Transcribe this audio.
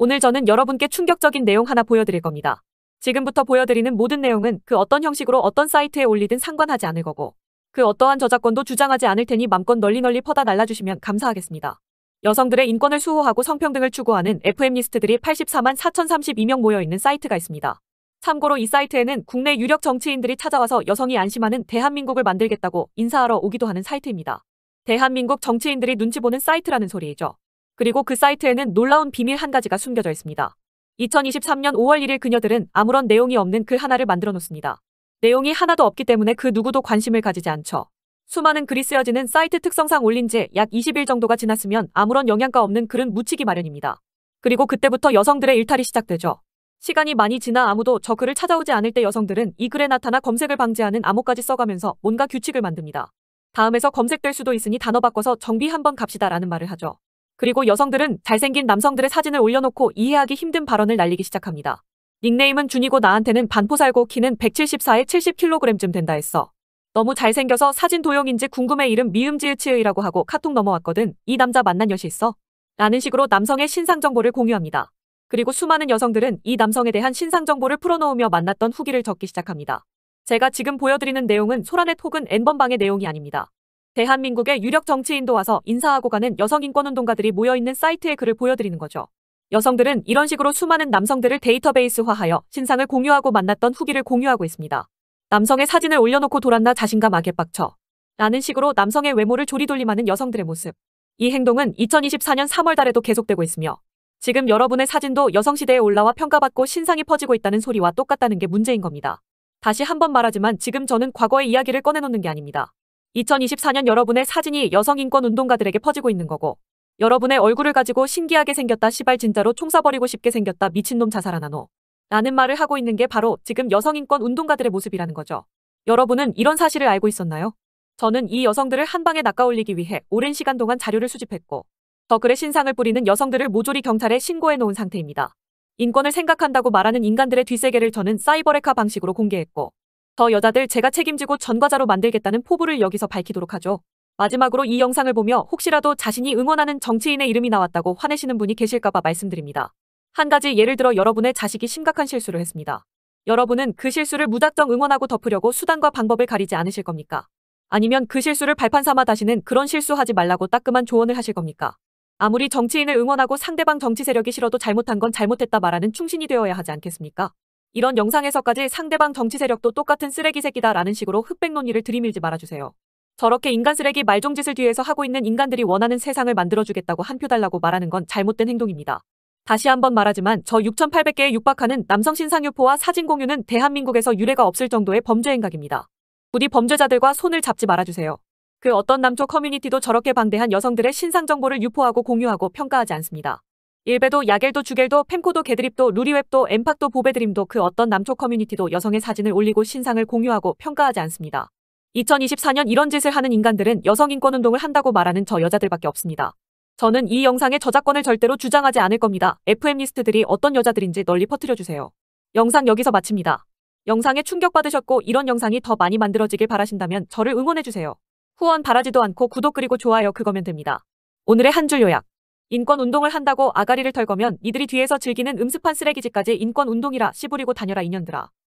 오늘 저는 여러분께 충격적인 내용 하나 보여드릴 겁니다. 지금부터 보여드리는 모든 내용은 그 어떤 형식으로 어떤 사이트에 올리든 상관하지 않을 거고 그 어떠한 저작권도 주장하지 않을 테니 맘껏 널리 널리 퍼다 날라주시면 감사하겠습니다. 여성들의 인권을 수호하고 성평등을 추구하는 페미니스트들이 84만 4032명 모여있는 사이트가 있습니다. 참고로 이 사이트에는 국내 유력 정치인들이 찾아와서 여성이 안심하는 대한민국을 만들겠다고 인사하러 오기도 하는 사이트입니다. 대한민국 정치인들이 눈치 보는 사이트라는 소리이죠. 그리고 그 사이트에는 놀라운 비밀 한 가지가 숨겨져 있습니다. 2023년 5월 1일 그녀들은 아무런 내용이 없는 글 하나를 만들어 놓습니다. 내용이 하나도 없기 때문에 그 누구도 관심을 가지지 않죠. 수많은 글이 쓰여지는 사이트 특성상 올린 지 약 20일 정도가 지났으면 아무런 영양가 없는 글은 묻히기 마련입니다. 그리고 그때부터 여성들의 일탈이 시작되죠. 시간이 많이 지나 아무도 저 글을 찾아오지 않을 때 여성들은 이 글에 나타나 검색을 방지하는 암호까지 써가면서 뭔가 규칙을 만듭니다. 다음에서 검색될 수도 있으니 단어 바꿔서 정비 한번 갑시다 라는 말을 하죠. 그리고 여성들은 잘생긴 남성들의 사진을 올려놓고 이해하기 힘든 발언을 날리기 시작합니다. 닉네임은 준이고 나한테는 반포 살고 키는 174에 70kg쯤 된다 했어. 너무 잘생겨서 사진 도용인지 궁금해 이름 미음지으치의라고 하고 카톡 넘어왔거든. 이 남자 만난 여시 있어? 라는 식으로 남성의 신상 정보를 공유합니다. 그리고 수많은 여성들은 이 남성에 대한 신상 정보를 풀어놓으며 만났던 후기를 적기 시작합니다. 제가 지금 보여드리는 내용은 소라넷 혹은 N번방의 내용이 아닙니다. 대한민국의 유력 정치인도 와서 인사하고 가는 여성인권운동가들이 모여있는 사이트의 글을 보여드리는 거죠. 여성들은 이런 식으로 수많은 남성들을 데이터베이스화하여 신상을 공유하고 만났던 후기를 공유하고 있습니다. 남성의 사진을 올려놓고 돌았나 자신감 악에 빡쳐. 라는 식으로 남성의 외모를 조리돌림하는 여성들의 모습. 이 행동은 2024년 3월 달에도 계속되고 있으며 지금 여러분의 사진도 여성시대에 올라와 평가받고 신상이 퍼지고 있다는 소리와 똑같다는 게 문제인 겁니다. 다시 한번 말하지만 지금 저는 과거의 이야기를 꺼내놓는 게 아닙니다. 2024년 여러분의 사진이 여성인권 운동가들에게 퍼지고 있는 거고 여러분의 얼굴을 가지고 신기하게 생겼다 시발 진짜로 총 쏴버리고 싶게 생겼다 미친놈 자살하나노 라는 말을 하고 있는 게 바로 지금 여성인권 운동가들의 모습이라는 거죠. 여러분은 이런 사실을 알고 있었나요? 저는 이 여성들을 한 방에 낚아올리기 위해 오랜 시간 동안 자료를 수집했고 더글의 신상을 뿌리는 여성들을 모조리 경찰에 신고해 놓은 상태입니다. 인권을 생각한다고 말하는 인간들의 뒷세계를 저는 사이버레카 방식으로 공개했고 더 여자들 제가 책임지고 전과자로 만들겠다는 포부를 여기서 밝히도록 하죠. 마지막으로 이 영상을 보며 혹시라도 자신이 응원하는 정치인의 이름이 나왔다고 화내시는 분이 계실까봐 말씀드립니다. 한 가지 예를 들어 여러분의 자식이 심각한 실수를 했습니다. 여러분은 그 실수를 무작정 응원하고 덮으려고 수단과 방법을 가리지 않으실 겁니까? 아니면 그 실수를 발판 삼아 다시는 그런 실수하지 말라고 따끔한 조언을 하실 겁니까? 아무리 정치인을 응원하고 상대방 정치 세력이 싫어도 잘못한 건 잘못했다 말하는 충신이 되어야 하지 않겠습니까? 이런 영상에서까지 상대방 정치 세력도 똑같은 쓰레기 새끼다 라는 식으로 흑백 논의를 들이밀지 말아주세요. 저렇게 인간 쓰레기 말종짓을 뒤에서 하고 있는 인간들이 원하는 세상을 만들어주겠다고 한 표 달라고 말하는 건 잘못된 행동입니다. 다시 한번 말하지만 저 6,800개에 육박하는 남성 신상 유포와 사진 공유는 대한민국에서 유례가 없을 정도의 범죄 행각입니다. 부디 범죄자들과 손을 잡지 말아주세요. 그 어떤 남초 커뮤니티도 저렇게 방대한 여성들의 신상 정보를 유포하고 공유하고 평가하지 않습니다. 일베도 야겔도 주겔도 펜코도 개드립도 루리웹도 엠팍도 보베드림도 그 어떤 남초 커뮤니티도 여성의 사진을 올리고 신상을 공유하고 평가하지 않습니다. 2024년 이런 짓을 하는 인간들은 여성인권운동을 한다고 말하는 저 여자들밖에 없습니다. 저는 이 영상의 저작권을 절대로 주장하지 않을 겁니다. FM리스트들이 어떤 여자들인지 널리 퍼뜨려주세요. 영상 여기서 마칩니다. 영상에 충격받으셨고 이런 영상이 더 많이 만들어지길 바라신다면 저를 응원해주세요. 후원 바라지도 않고 구독 그리고 좋아요 그거면 됩니다. 오늘의 한 줄 요약. 인권 운동을 한다고 아가리를 털거면 니들이 뒤에서 즐기는 음습한 쓰레기짓까지 인권 운동이라 씨부리고 다녀라 인연들아.